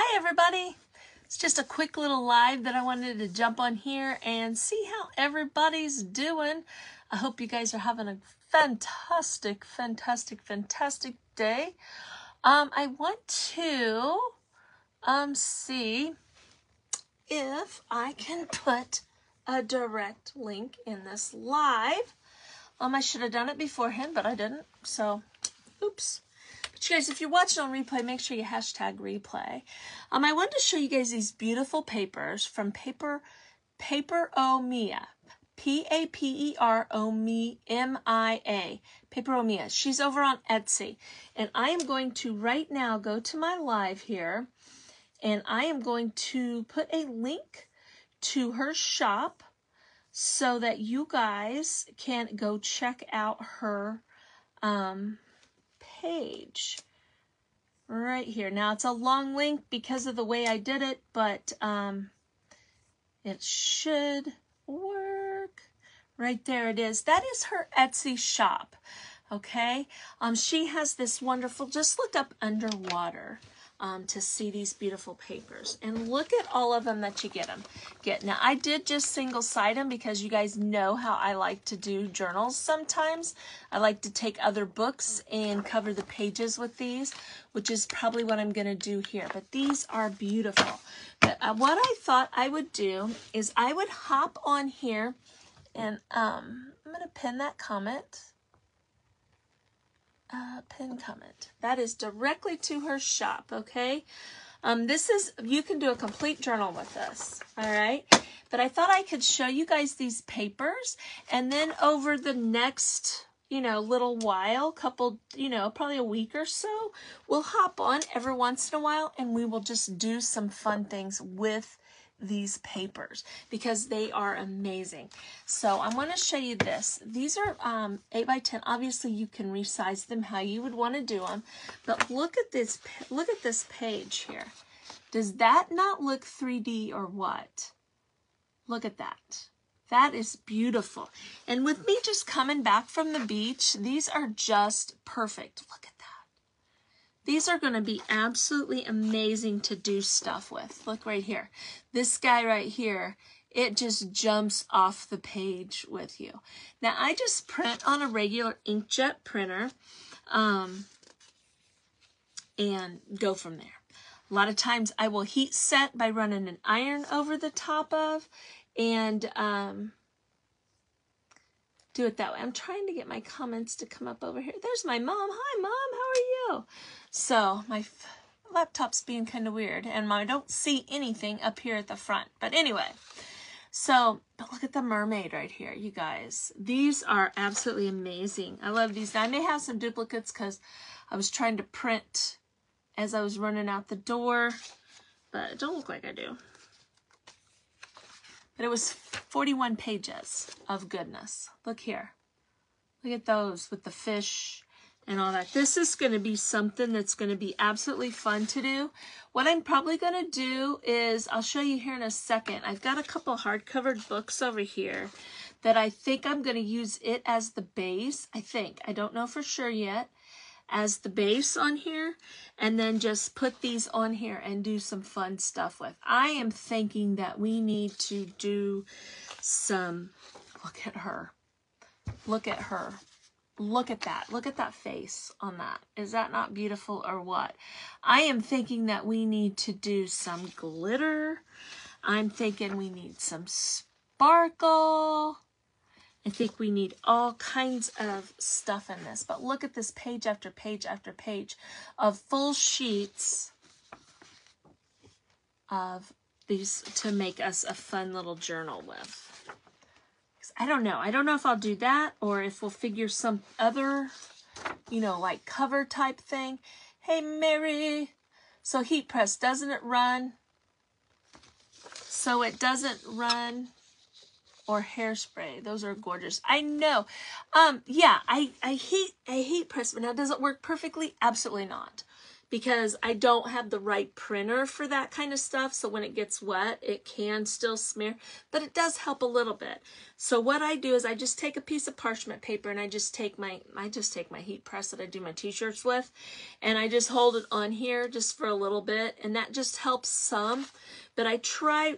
Hi, everybody. It's just a quick little live that I wanted to jump on here and see how everybody's doing. I hope you guys are having a fantastic, fantastic, fantastic day. Um, I want to um see if I can put a direct link in this live. Um, I should have done it beforehand, but I didn't. So, oops. But you guys, if you're watching on replay, make sure you hashtag replay. Um, I wanted to show you guys these beautiful papers from Paper Paperomia. P A P E R O M I A. Paperomia. She's over on Etsy. And I am going to right now go to my live here and I am going to put a link to her shop so that you guys can go check out her um, page right here. Now it's a long link because of the way I did it, but um, it should work. Right there it is. That is her Etsy shop. Okay. Um, she has this wonderful, just look up underwater um, to see these beautiful papers. And look at all of them that you get them. Get now. I did just single side them because you guys know how I like to do journals. Sometimes I like to take other books and cover the pages with these, which is probably what I'm going to do here. But these are beautiful. But uh, what I thought I would do is I would hop on here and um, I'm going to pin that comment uh, pin comment. That is directly to her shop, okay? Um, this is, you can do a complete journal with this, all right? But I thought I could show you guys these papers and then over the next, you know, little while, couple, you know, probably a week or so, we'll hop on every once in a while and we will just do some fun things with these papers because they are amazing. So I'm going to show you this. These are um, 8 by 10. Obviously, you can resize them how you would want to do them. But look at this. Look at this page here. Does that not look 3D or what? Look at that. That is beautiful. And with me just coming back from the beach, these are just perfect. Look at these are going to be absolutely amazing to do stuff with. Look right here. This guy right here, it just jumps off the page with you. Now, I just print on a regular inkjet printer um, and go from there. A lot of times I will heat set by running an iron over the top of and um, do it that way. I'm trying to get my comments to come up over here. There's my mom. Hi, mom. How are you? Oh, so my laptop's being kind of weird and I don't see anything up here at the front. But anyway, so, but look at the mermaid right here, you guys. These are absolutely amazing. I love these. Now, I may have some duplicates because I was trying to print as I was running out the door, but it don't look like I do. But it was 41 pages of goodness. Look here. Look at those with the fish and all that. This is going to be something that's going to be absolutely fun to do. What I'm probably going to do is, I'll show you here in a second. I've got a couple hard-covered books over here that I think I'm going to use it as the base. I think. I don't know for sure yet. As the base on here. And then just put these on here and do some fun stuff with. I am thinking that we need to do some... Look at her. Look at her. Look at that. Look at that face on that. Is that not beautiful or what? I am thinking that we need to do some glitter. I'm thinking we need some sparkle. I think we need all kinds of stuff in this. But look at this page after page after page of full sheets of these to make us a fun little journal with. I don't know. I don't know if I'll do that or if we'll figure some other, you know, like cover type thing. Hey, Mary. So heat press, doesn't it run? So it doesn't run or hairspray. Those are gorgeous. I know. Um, yeah, I, I heat I heat press, but now does it work perfectly? Absolutely not. Because I don't have the right printer for that kind of stuff. So when it gets wet, it can still smear, but it does help a little bit. So what I do is I just take a piece of parchment paper and I just take my, I just take my heat press that I do my t-shirts with and I just hold it on here just for a little bit. And that just helps some, but I try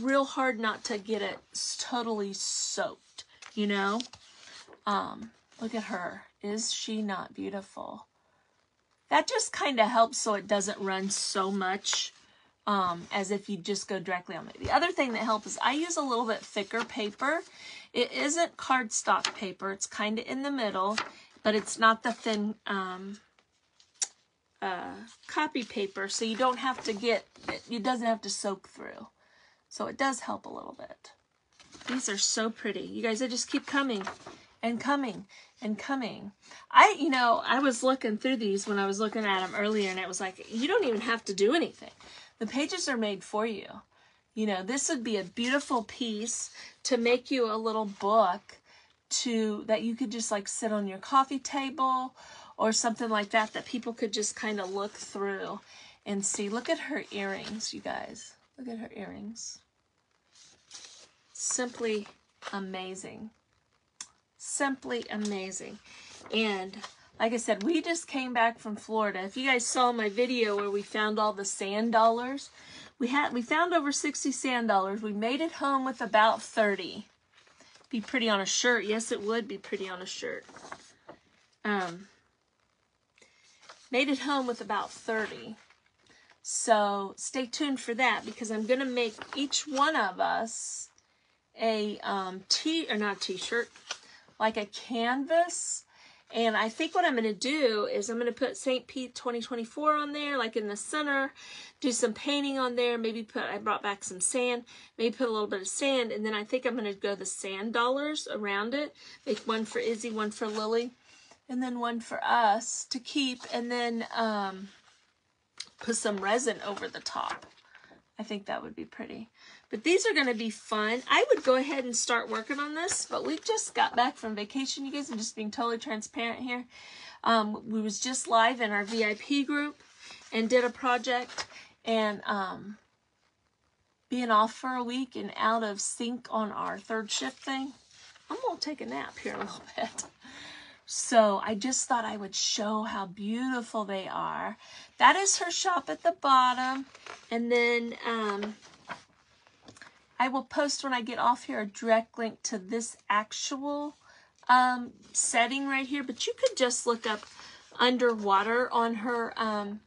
real hard not to get it totally soaked, you know? Um, look at her. Is she not beautiful? That just kind of helps so it doesn't run so much um, as if you just go directly on it. The other thing that helps is I use a little bit thicker paper. It isn't cardstock paper. It's kind of in the middle, but it's not the thin um, uh, copy paper, so you don't have to get, it, it doesn't have to soak through. So it does help a little bit. These are so pretty. You guys, they just keep coming and coming and coming. I, you know, I was looking through these when I was looking at them earlier and it was like, you don't even have to do anything. The pages are made for you. You know, this would be a beautiful piece to make you a little book to that you could just like sit on your coffee table or something like that that people could just kind of look through and see. Look at her earrings, you guys. Look at her earrings. Simply amazing simply amazing. And like I said, we just came back from Florida. If you guys saw my video where we found all the sand dollars, we had we found over 60 sand dollars. We made it home with about 30. Be pretty on a shirt. Yes, it would be pretty on a shirt. Um, made it home with about 30. So stay tuned for that because I'm going to make each one of us a um, t or not t-shirt, like a canvas. And I think what I'm going to do is I'm going to put St. Pete 2024 on there, like in the center, do some painting on there, maybe put, I brought back some sand, maybe put a little bit of sand, and then I think I'm going to go the sand dollars around it, make one for Izzy, one for Lily, and then one for us to keep, and then um, put some resin over the top. I think that would be pretty. But these are going to be fun. I would go ahead and start working on this, but we just got back from vacation, you guys. I'm just being totally transparent here. Um, we was just live in our VIP group and did a project and um, being off for a week and out of sync on our third shift thing. I'm going to take a nap here a little bit. So I just thought I would show how beautiful they are. That is her shop at the bottom. And then um, I will post when I get off here a direct link to this actual um, setting right here, but you could just look up underwater on her um,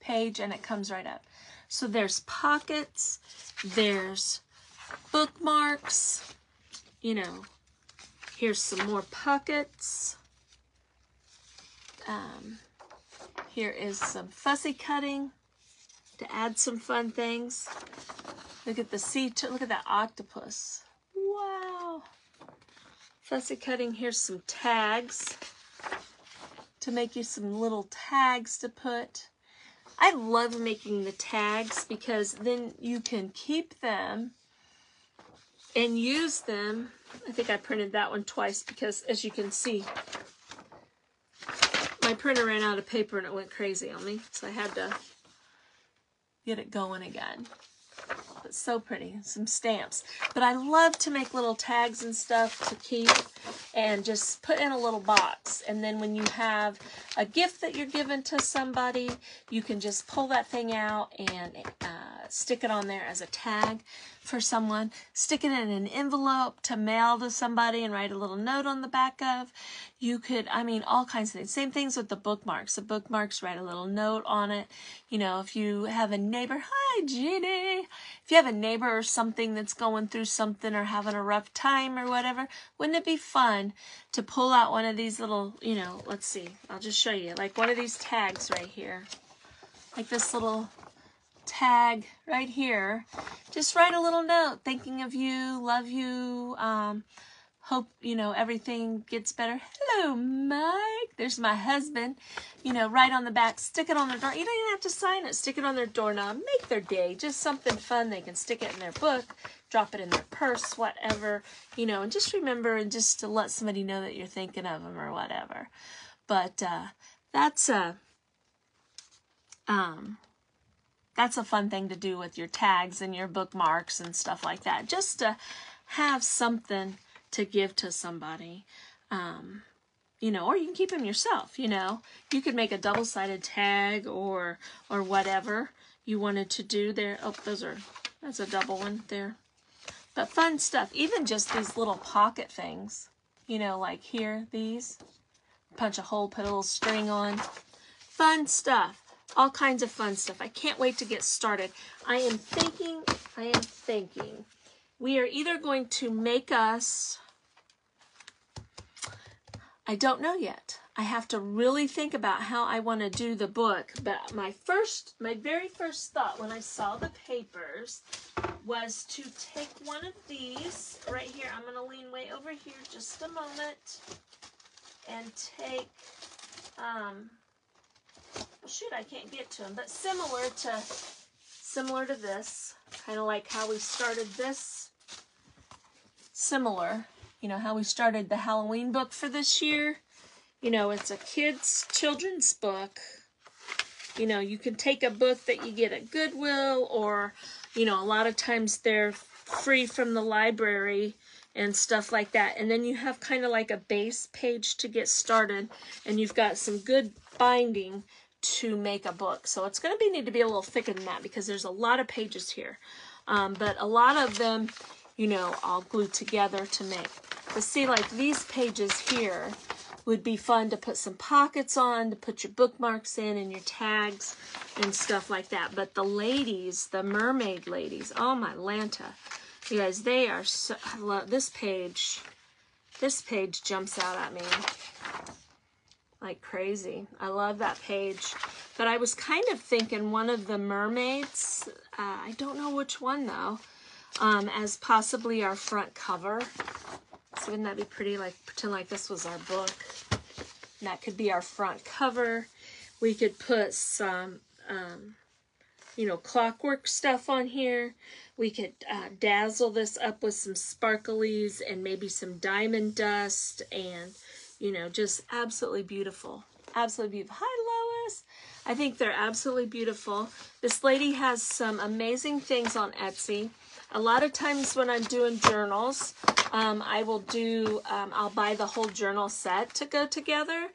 page and it comes right up. So there's pockets, there's bookmarks, you know, here's some more pockets. Um, here is some fussy cutting to add some fun things. Look at the sea, look at that octopus. Wow. Fussy cutting, here's some tags to make you some little tags to put. I love making the tags because then you can keep them and use them. I think I printed that one twice because as you can see, my printer ran out of paper and it went crazy on me. So I had to get it going again. It's so pretty. Some stamps. But I love to make little tags and stuff to keep and just put in a little box. And then when you have a gift that you're giving to somebody, you can just pull that thing out and uh, stick it on there as a tag for someone, stick it in an envelope to mail to somebody and write a little note on the back of. You could, I mean, all kinds of things. Same things with the bookmarks. The bookmarks, write a little note on it. You know, if you have a neighbor, hi, Jeannie. If you have a neighbor or something that's going through something or having a rough time or whatever, wouldn't it be fun to pull out one of these little, you know, let's see, I'll just show you, like one of these tags right here. Like this little tag right here. Just write a little note thinking of you, love you, um, hope, you know, everything gets better. Hello, Mike. There's my husband. You know, right on the back, stick it on their door. You don't even have to sign it. Stick it on their doorknob. Make their day. Just something fun. They can stick it in their book, drop it in their purse, whatever, you know, and just remember and just to let somebody know that you're thinking of them or whatever. But uh, that's uh, um, that's a fun thing to do with your tags and your bookmarks and stuff like that. Just to have something to give to somebody. Um, you know, or you can keep them yourself, you know. You could make a double-sided tag or or whatever you wanted to do there. Oh, those are that's a double one there. But fun stuff. Even just these little pocket things, you know, like here, these. Punch a hole, put a little string on. Fun stuff all kinds of fun stuff. I can't wait to get started. I am thinking, I am thinking, we are either going to make us, I don't know yet. I have to really think about how I want to do the book. But my first, my very first thought when I saw the papers was to take one of these right here. I'm going to lean way over here just a moment and take, um, shoot, I can't get to them, but similar to, similar to this, kind of like how we started this, similar, you know, how we started the Halloween book for this year. You know, it's a kid's children's book. You know, you can take a book that you get at Goodwill or, you know, a lot of times they're free from the library and stuff like that. And then you have kind of like a base page to get started and you've got some good binding to make a book. So it's going to be need to be a little thicker than that because there's a lot of pages here. Um, but a lot of them, you know, I'll glue together to make. But see, like these pages here would be fun to put some pockets on, to put your bookmarks in and your tags and stuff like that. But the ladies, the mermaid ladies, oh my Lanta, you guys, they are so, I love this page. This page jumps out at me like crazy. I love that page. But I was kind of thinking one of the mermaids, uh, I don't know which one though, um, as possibly our front cover. So wouldn't that be pretty? Like pretend like this was our book. And that could be our front cover. We could put some, um, you know, clockwork stuff on here. We could uh, dazzle this up with some sparklies and maybe some diamond dust and you know, just absolutely beautiful. Absolutely beautiful. Hi, Lois. I think they're absolutely beautiful. This lady has some amazing things on Etsy. A lot of times when I'm doing journals, um, I will do, um, I'll buy the whole journal set to go together.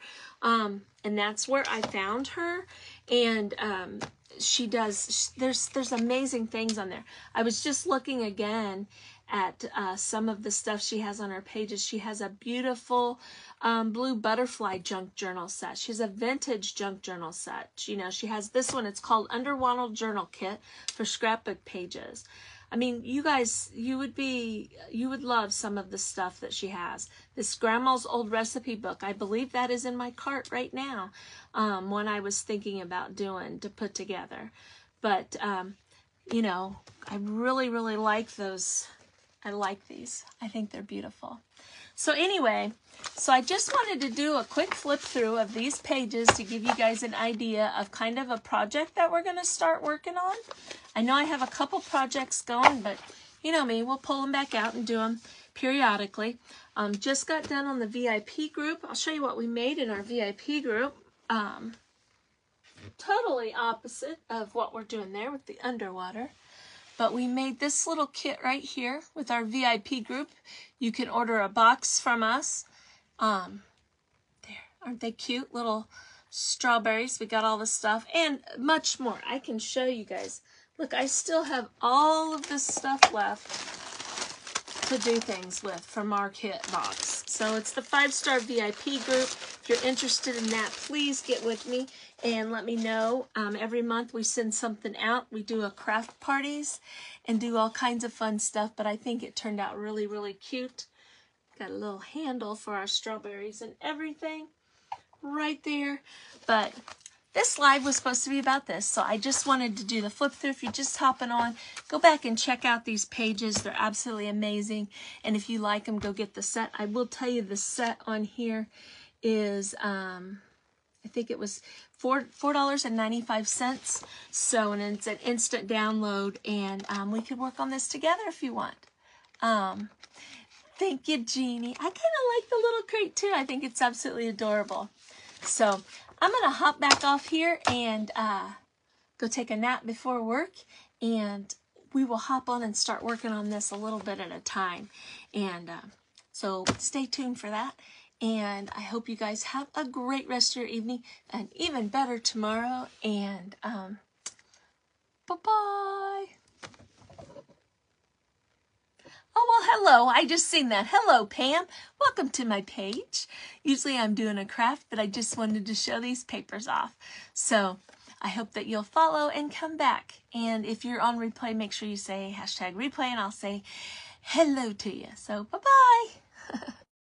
Um, and that's where I found her. And um, she does, there's, there's amazing things on there. I was just looking again at uh, some of the stuff she has on her pages. She has a beautiful um, blue butterfly junk journal set. She has a vintage junk journal set. You know, she has this one. It's called Underwater Journal Kit for scrapbook pages. I mean, you guys, you would be, you would love some of the stuff that she has. This Grandma's Old Recipe Book, I believe that is in my cart right now. Um, one I was thinking about doing to put together. But, um, you know, I really, really like those I like these. I think they're beautiful. So anyway, so I just wanted to do a quick flip through of these pages to give you guys an idea of kind of a project that we're going to start working on. I know I have a couple projects going, but you know me, we'll pull them back out and do them periodically. Um, just got done on the VIP group. I'll show you what we made in our VIP group. Um, totally opposite of what we're doing there with the underwater. But we made this little kit right here with our VIP group. You can order a box from us. Um, there, aren't they cute? Little strawberries. We got all the stuff and much more. I can show you guys. Look, I still have all of this stuff left to do things with from our kit box. So it's the five-star VIP group. If you're interested in that, please get with me and let me know. Um, every month we send something out. We do a craft parties and do all kinds of fun stuff, but I think it turned out really, really cute. Got a little handle for our strawberries and everything right there. But this live was supposed to be about this, so I just wanted to do the flip through. If you're just hopping on, go back and check out these pages. They're absolutely amazing. And if you like them, go get the set. I will tell you the set on here is, um, I think it was four four dollars and ninety five cents. So and it's an instant download, and um, we could work on this together if you want. Um, thank you, Jeannie. I kind of like the little crate too. I think it's absolutely adorable. So I'm gonna hop back off here and uh, go take a nap before work and we will hop on and start working on this a little bit at a time. And uh, so stay tuned for that. And I hope you guys have a great rest of your evening and even better tomorrow. And um, bye bye. Oh, well, hello. I just seen that. Hello, Pam. Welcome to my page. Usually I'm doing a craft, but I just wanted to show these papers off. So I hope that you'll follow and come back. And if you're on replay, make sure you say hashtag replay and I'll say hello to you. So bye-bye.